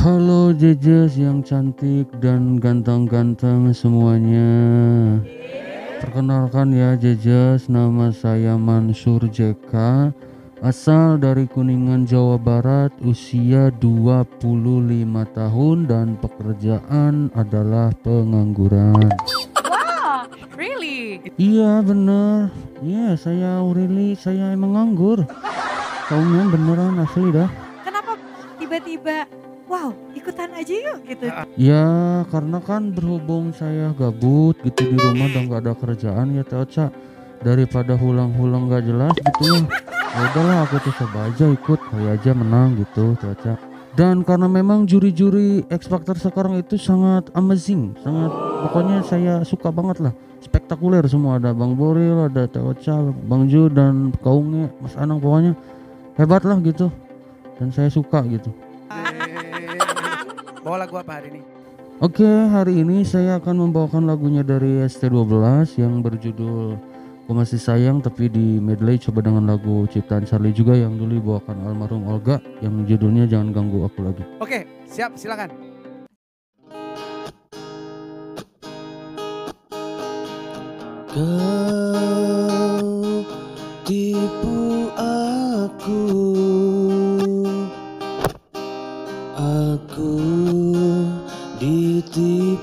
Halo Jejes yang cantik dan ganteng-ganteng semuanya. Perkenalkan ya Jejes, nama saya Mansur JK Asal dari Kuningan Jawa Barat, usia 25 tahun dan pekerjaan adalah pengangguran. Wow, really? Iya bener, iya saya Aureli, saya emang nganggur. Taunya beneran asli dah. Kenapa tiba-tiba wow ikutan aja yuk gitu? Ya karena kan berhubung saya gabut gitu di rumah dan gak ada kerjaan ya Teoca daripada hulang-hulang gak jelas gitu. Ya ya udahlah aku tuh coba aja ikut kali aja menang gitu Teoca dan karena memang juri-juri X Factor sekarang itu sangat amazing sangat pokoknya saya suka banget lah. Spektakuler semua ada Bang Boril ada Teoca Bang Ju dan Kaunge Mas Anang pokoknya hebat lah gitu. Dan saya suka gitu Bawa lagu apa hari ini? Oke, hari ini saya akan membawakan lagunya dari ST12 yang berjudul Ku Masih Sayang tapi di medley coba dengan lagu ciptaan Charlie juga yang dulu dibawakan almarhum Olga yang judulnya Jangan Ganggu Aku Lagi. Oke, siap silakan. Kau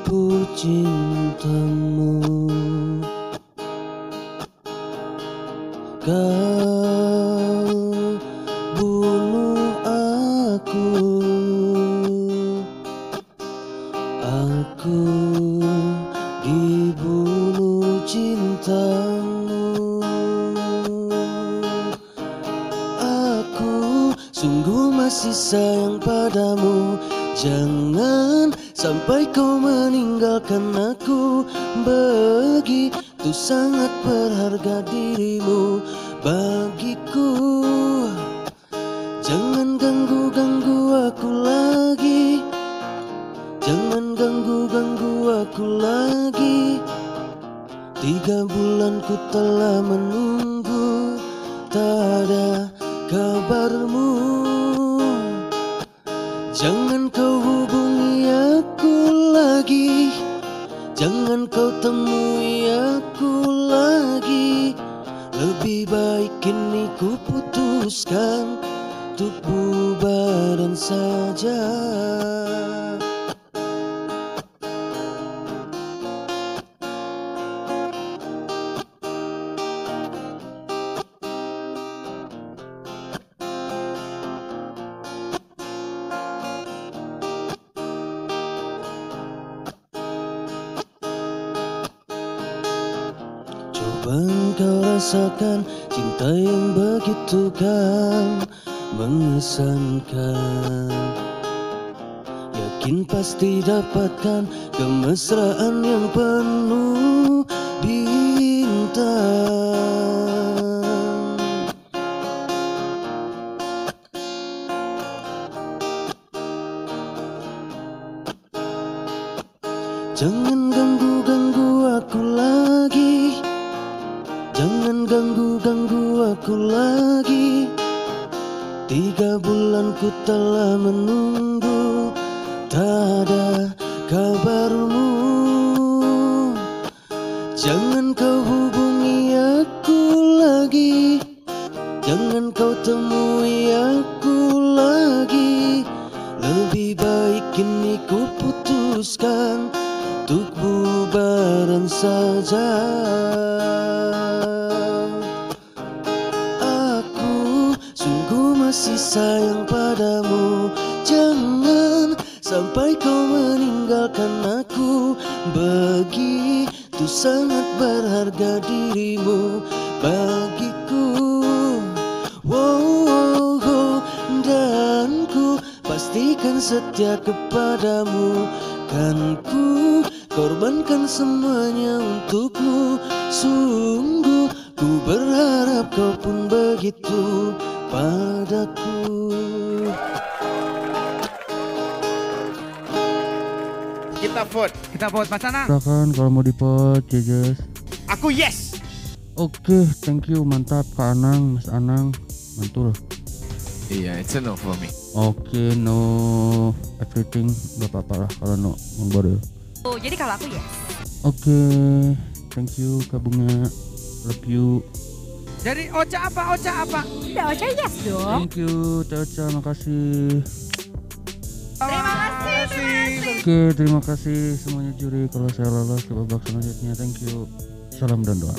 ditipu cintamu. Kau bunuh aku. Aku dibunuh cintamu. Aku sungguh masih sayang padamu Jangan sampai kau meninggalkan aku. Begitu sangat berharga dirimu bagiku. Jangan ganggu-ganggu aku lagi. Jangan ganggu-ganggu aku lagi. Tiga bulan ku telah menunggu. Tak ada kabarmu. Jangan kau Jangan kau temui aku lagi. Lebih baik kini ku putuskan. Untuk bubaran saja Coba kau rasakan cinta yang begitu kan mengesankan. Yakin pasti dapatkan kemesraan yang penuh bintang Jangan ganggu-ganggu ganggu-ganggu aku lagi. Tiga bulan ku telah menunggu. Tak ada kabarmu. Jangan kau hubungi aku lagi. Jangan kau temui aku lagi. Lebih baik kini ku putuskan Untuk bubaran saja masih sayang padamu. Jangan sampai kau meninggalkan aku. Begitu sangat berharga dirimu bagiku. Wow, wow, wow. Dan ku pastikan setia kepadamu. Kan ku korbankan semuanya untukmu. Sungguh ku berharap kau pun begitu padaku Kita vote. Kita vote Mas Anang. Silakan kalau mau dipot, Jejes. Aku yes. Oke, thank you, mantap Kak Anang, Mas Anang, mantul. Yeah, it's a no for me. Oke, no. everything gak apa-apa lah kalau no yang baru Oh, jadi kalau aku yes. oke thank you Kak Bunga love you Jadi Ocha apa? Ocha apa? Udah Ocha yes dong. thank you Caca makasih Terima kasih, terima kasih. oke terima kasih semuanya juri kalau saya lolos ke babak selanjutnya thank you salam dan doa